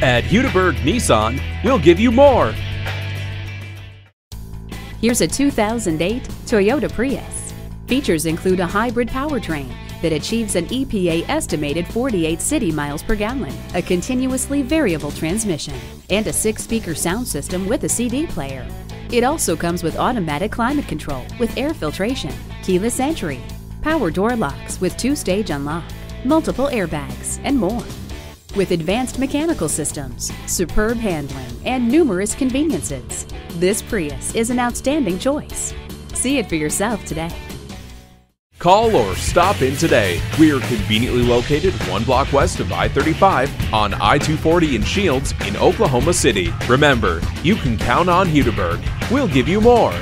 At Hudiburg Nissan, we'll give you more. Here's a 2008 Toyota Prius. Features include a hybrid powertrain that achieves an EPA estimated 48 city miles per gallon, a continuously variable transmission, and a six-speaker sound system with a CD player. It also comes with automatic climate control with air filtration, keyless entry, power door locks with two-stage unlock, multiple airbags, and more. With advanced mechanical systems, superb handling, and numerous conveniences, this Prius is an outstanding choice. See it for yourself today. Call or stop in today. We are conveniently located one block west of I 35 on I 240 in Shields in Oklahoma City. Remember, you can count on Hudiburg. We'll give you more.